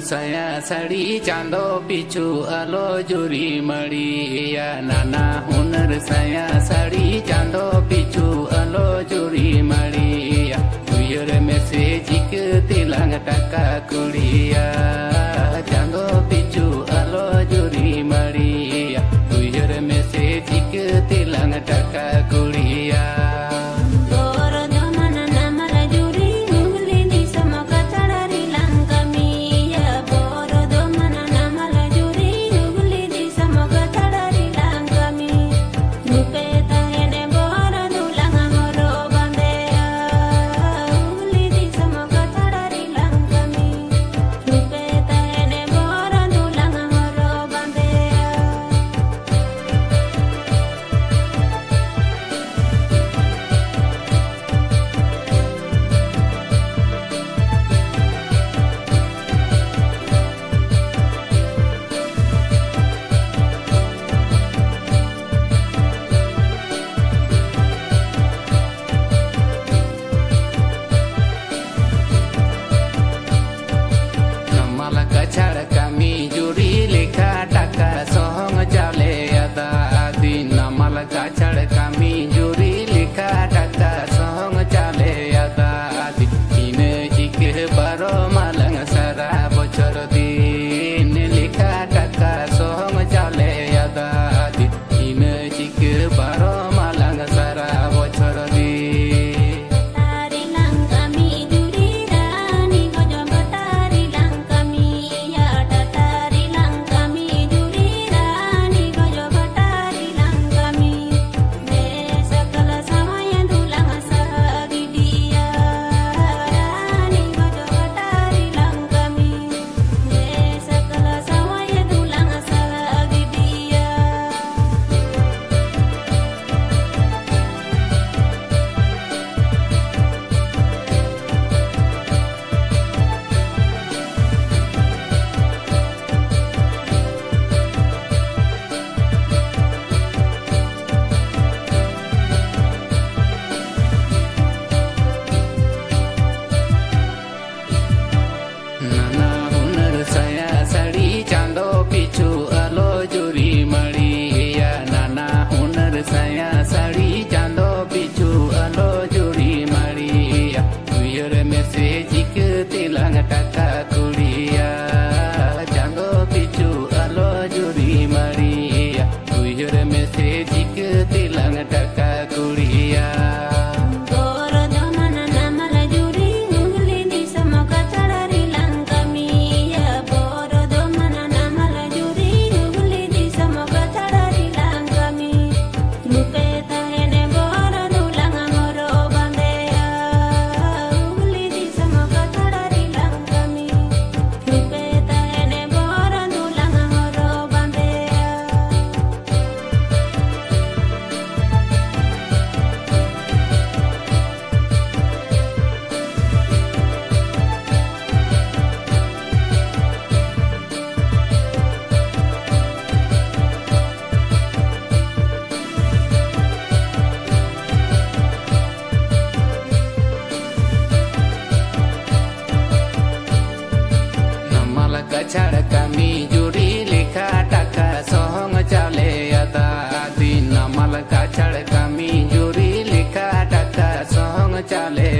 साड़ी चांदो पिछु आलो जुरी मड़िया। नाना हुनर साया ছাড় কামি জুড়ি লেখা টাকা ছড়কা মিজুরি লেখা টাকা সহং চলে আদা দিন মালকা ছড়কা মিজুরি লেখা টাকা সহং চলে